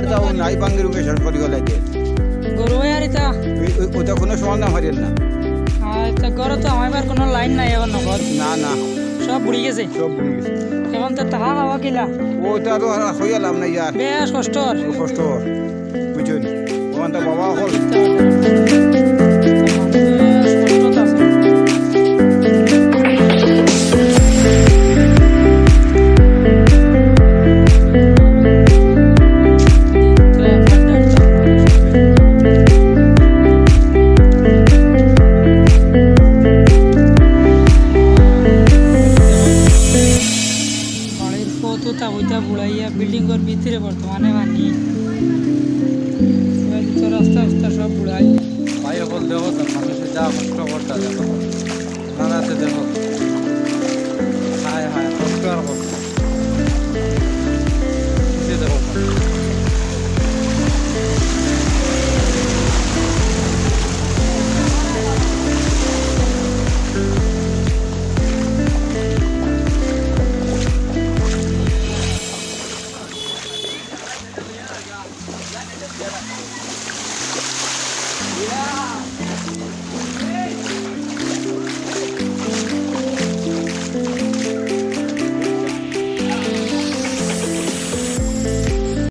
আর যাও নাই বাঙ্গি রুকে সর করি লাগে গরু আর এটা? ওটা কোনো সময় না। হারেন না আচ্ছা গরু তো আমার কোনো লাইন নাই এখন নগদ। না না। সব বুড়ি গেছে? সব বুড়ি গেছে। এখন তো তাহা খাওয়া কিলা ওটা তো হইয়া লাভ নাই আর। বেশ কষ্ট। কষ্ট। বুঝুন ওখানটা বাবা হল। বাড়ির ওইটা বুড়াইয়া বুড়াইয়া বিল্ডিংয়ের ভিতরে বর্তমানে মানি রাস্তা রাস্তা সব বুড়াই ভাই সকল দেখো তো মানুষের যা কষ্ট করতে দেখো। Yeah.